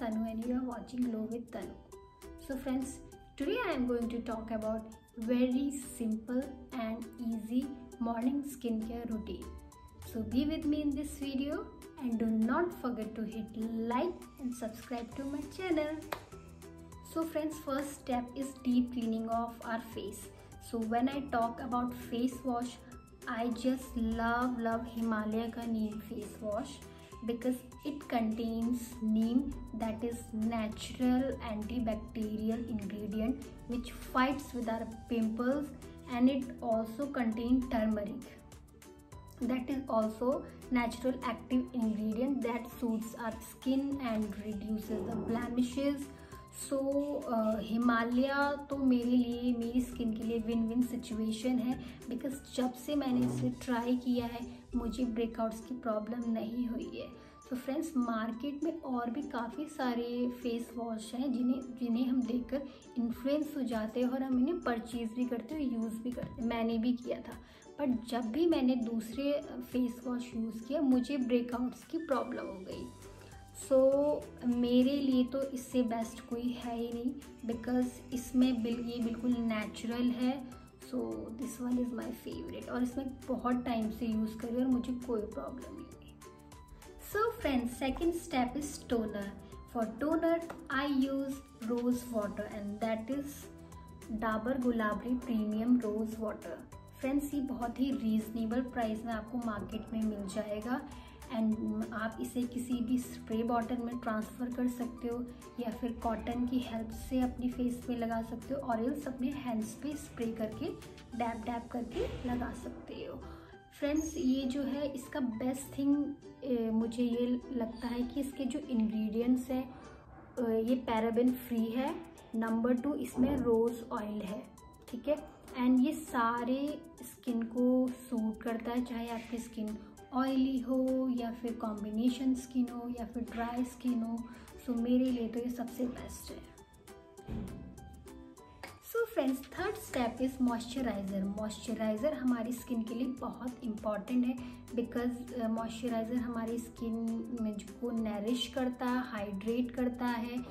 watching Glow with Tanu. So friends, today I am going to talk about very simple and easy morning skincare routine. So be with me in this video and do not forget to hit like and subscribe to my channel. So friends, first step is deep cleaning of our face. So when I talk about face wash, I just love love Himalaya neem face wash because it contains neem that is natural antibacterial ingredient which fights with our pimples and it also contains turmeric. That is also natural active ingredient that suits our skin and reduces the blemishes सो हिमालय तो मेरे लिए, मेरी skin के लिए win win situation है because जब से मैंने इसे ट्राई किया है, मुझे ब्रेकआउट्स की प्रॉब्लम नहीं हुई है। सो फ्रेंड्स मार्केट में और भी काफ़ी सारे फेस वॉश हैं, जिन्हें जिन्हें हम देखकर इन्फ्लुएंस हो जाते हैं और हम इन्हें परचेज़ भी करते हैं यूज़ भी करते हैं। मैंने भी किया था। बट जब भी मैंने दूसरे फेस वॉश यूज़ किया, मुझे ब्रेकआउट्स की प्रॉब्लम हो गई। सो so, मेरे लिए तो इससे बेस्ट कोई है ही नहीं बिकॉज़ इसमें बिल ये बिल्कुल नेचुरल है। So this one is my favourite और इसमें बहुत टाइम से यूज़ करी और मुझे कोई प्रॉब्लम नहीं हुई so friends second step is toner for toner I use rose water and that is Dabur Gulabari premium rose water friends ये बहुत ही रीज़नेबल प्राइस में आपको मार्केट में मिल जाएगा। एंड आप इसे किसी भी स्प्रे बॉटल में ट्रांसफ़र कर सकते हो, या फिर कॉटन की हेल्प से अपनी फेस पे लगा सकते हो और एल्स अपने हैंड्स पे स्प्रे करके डैप डैप करके लगा सकते हो। फ्रेंड्स ये जो है, इसका बेस्ट थिंग मुझे ये लगता है कि इसके जो इंग्रेडिएंट्स हैं ये पैराबिन फ्री है। नंबर टू इसमें रोज़ ऑयल है, ठीक है? एंड ये सारे स्किन को सूट करता है, चाहे आपकी स्किन ऑयली हो या फिर कॉम्बिनेशन स्किन हो या फिर ड्राई स्किन हो सो मेरे लिए तो ये सबसे बेस्ट है। So friends third step is moisturiser moisturiser हमारी स्किन के लिए बहुत इंपॉर्टेंट है बिकॉज़ मॉइस्चराइज़र हमारी स्किन में को नरिश करता हाइड्रेट करता है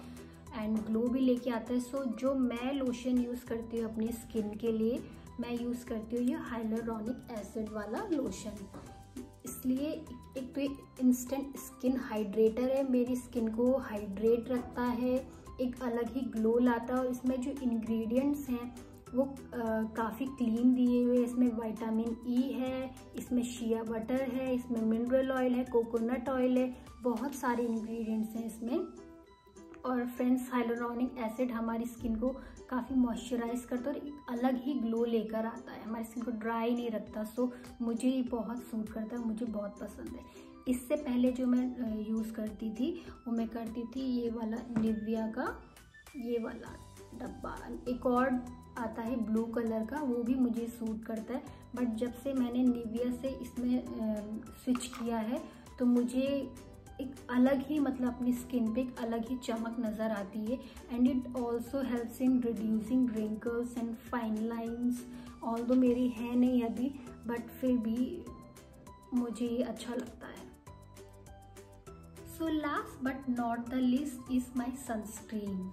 एंड ग्लो भी लेके आता है। सो so, जो मैं लोशन यूज़ करती हूँ अपनी स्किन के लिए मैं यूज़ करती हूँ ये हाइलोरॉनिक एसिड वाला लोशन इसलिए एक तो इंस्टेंट स्किन हाइड्रेटर है। मेरी स्किन को हाइड्रेट रखता है, एक अलग ही ग्लो लाता है और इसमें जो इंग्रेडिएंट्स हैं, वो काफ़ी क्लीन दिए हुए इसमें विटामिन ई e है, इसमें शिया बटर है, इसमें मिनरल ऑयल है कोकोनट ऑयल है, बहुत सारे इंग्रेडिएंट्स हैं इसमें। और फ्रेंड्स हाइलोरॉनिक एसिड हमारी स्किन को काफ़ी मॉइस्चराइज करता है और एक अलग ही ग्लो लेकर आता है। हमारी स्किन को ड्राई नहीं रखता सो मुझे ये बहुत सूट करता है, मुझे बहुत पसंद है। इससे पहले जो मैं यूज़ करती थी, वो मैं करती थी ये वाला निविया का, ये वाला डब्बा। एक और आता है ब्लू कलर का, वो भी मुझे सूट करता है। बट जब से मैंने निविया से इसमें स्विच किया है तो मुझे एक अलग ही मतलब अपनी स्किन पे एक अलग ही चमक नज़र आती है। And it also helps in reducing wrinkles and fine lines although मेरी है नहीं अभी बट फिर भी मुझे ये अच्छा लगता है। So last but not the least is my sunscreen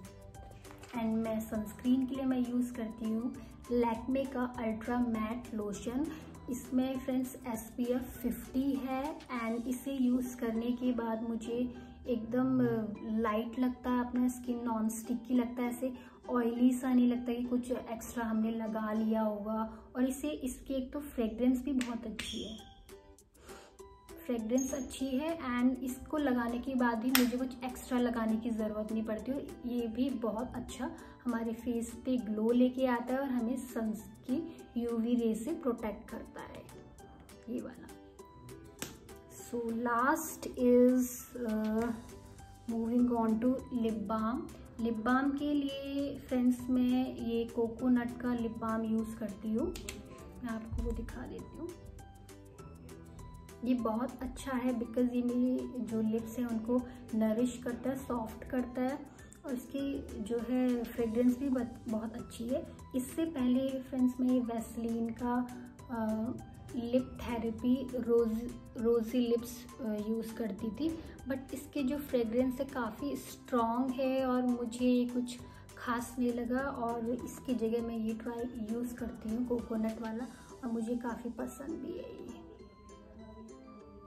and मैं सनस्क्रीन के लिए मैं यूज़ करती हूँ लैक्मे का अल्ट्रा मैट लोशन इसमें friends S P F fifty है एंड इसे यूज़ करने के बाद मुझे एकदम लाइट लगता है अपना स्किन नॉन स्टिकी लगता है, ऐसे ऑयली सा नहीं लगता कि कुछ एक्स्ट्रा हमने लगा लिया होगा। और इसे, इसकी एक तो फ्रेग्रेंस भी बहुत अच्छी है। फ्रेग्रेंस अच्छी है एंड इसको लगाने के बाद भी मुझे कुछ एक्स्ट्रा लगाने की ज़रूरत नहीं पड़ती और ये भी बहुत अच्छा हमारे फेस पे ग्लो लेके आता है और हमें सन की यूवी रे से प्रोटेक्ट करता है। ये वाला। So last is moving on to lip balm lip balm के लिए फ्रेंड्स मैं ये कोकोनट का लिप बाम यूज़ करती हूँ। मैं आपको वो दिखा देती हूँ। ये बहुत अच्छा है बिकॉज़ ये मेरी जो लिप्स हैं उनको नरिश करता है सॉफ्ट करता है और इसकी जो है फ्रेग्रेंस भी बहुत अच्छी है। इससे पहले फ्रेंड्स मैं ये वैसलीन का लिप थेरेपी रोज रोजी लिप्स यूज़ करती थी। बट इसके जो फ्रेगरेंस है काफ़ी स्ट्रॉन्ग है और मुझे कुछ खास नहीं लगा और इसकी जगह मैं ये ट्राई यूज़ करती हूँ कोकोनट वाला और मुझे काफ़ी पसंद भी है ये।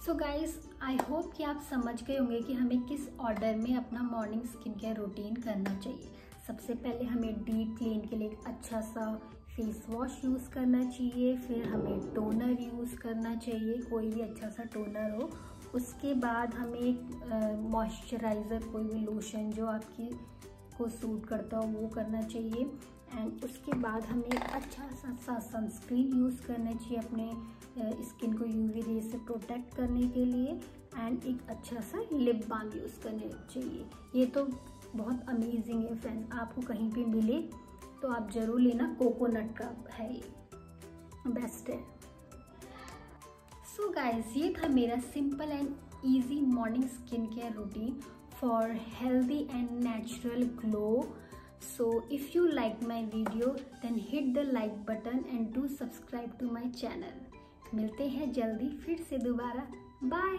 सो गाइस आई होप कि आप समझ गए होंगे कि हमें किस ऑर्डर में अपना मॉर्निंग स्किन केयर रूटीन करना चाहिए। सबसे पहले हमें डीप क्लीन के लिए एक अच्छा सा फेस वॉश यूज़ करना चाहिए, फिर हमें टोनर यूज़ करना चाहिए, कोई भी अच्छा सा टोनर हो। उसके बाद हमें एक मॉइस्चराइज़र कोई भी लोशन जो आपकी को सूट करता हो, वो करना चाहिए। एंड उसके बाद हमें अच्छा सा सा सनस्क्रीन यूज़ करना चाहिए अपने स्किन को यूवी रे से प्रोटेक्ट करने के लिए एंड एक अच्छा सा लिप बाम यूज़ करना चाहिए। ये तो बहुत अमेजिंग है फ्रेंड्स आपको कहीं भी मिले तो आप ज़रूर लेना। कोकोनट का है ये। बेस्ट है। सो so गाइस ये था मेरा simple and easy morning skin care routine for healthy and natural glow so if you like my video then hit the like button and do subscribe to my channel मिलते हैं जल्दी फिर से दोबारा bye